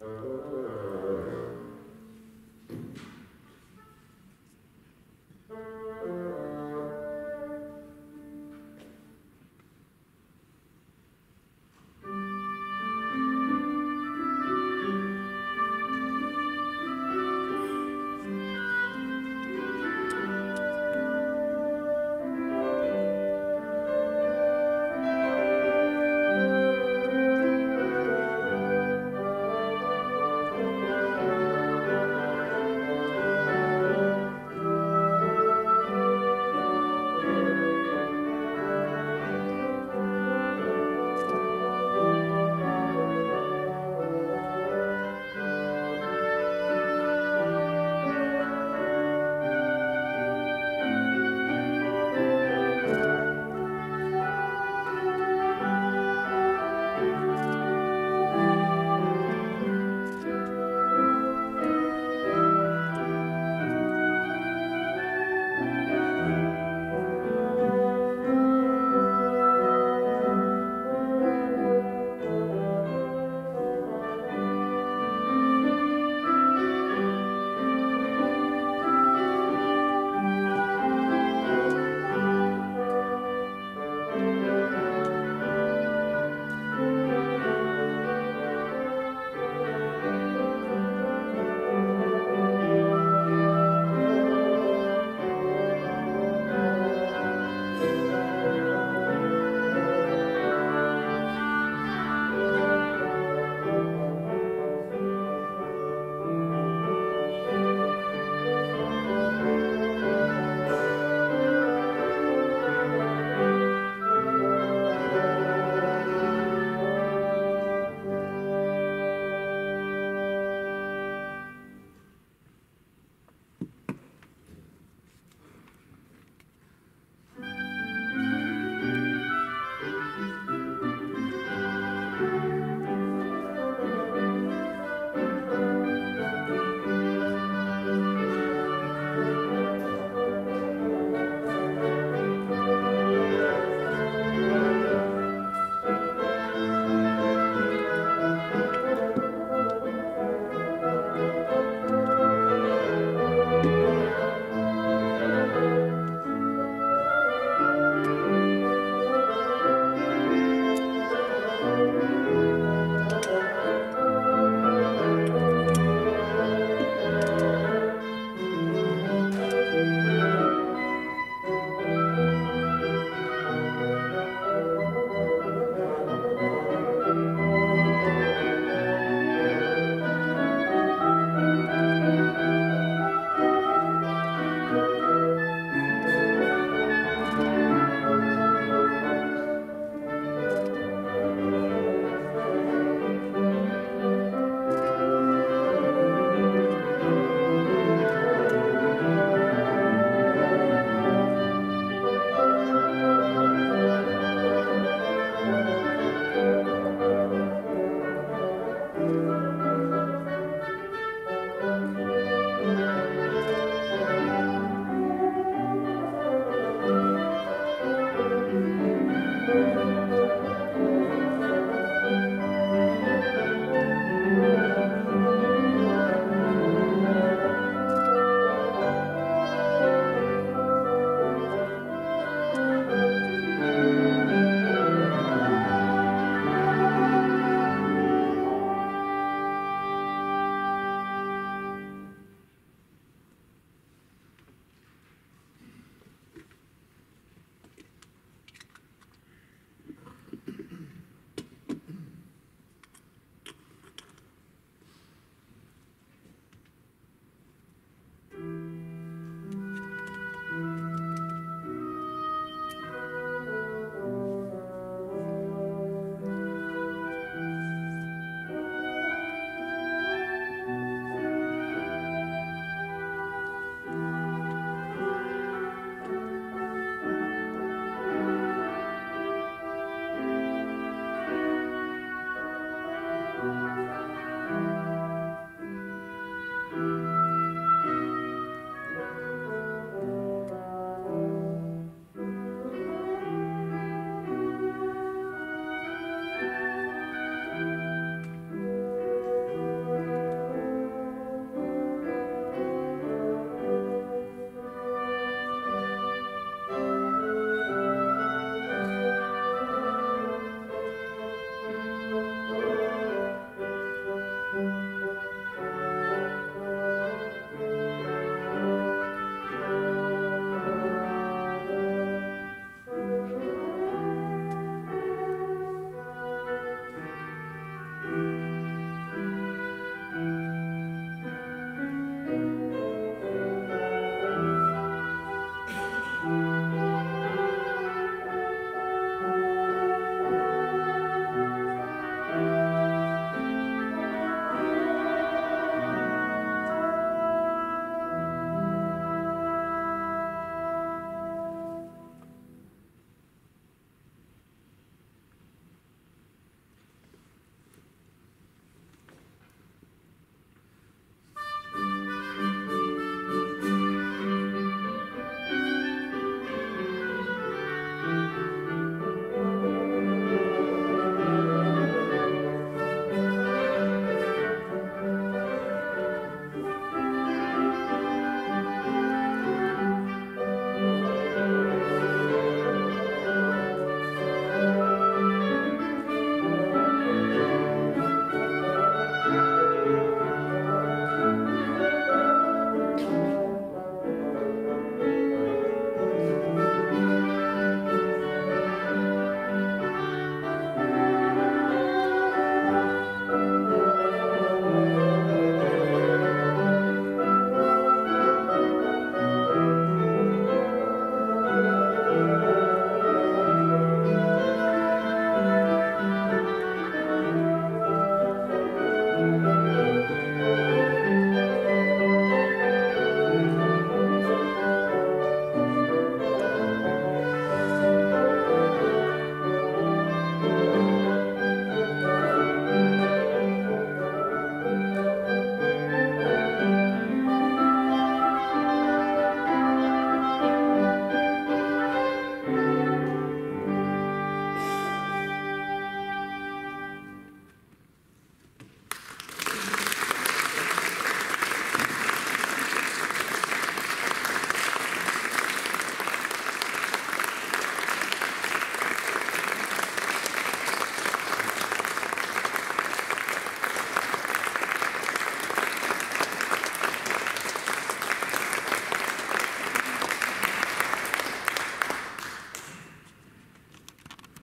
Uh...